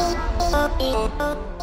Oh,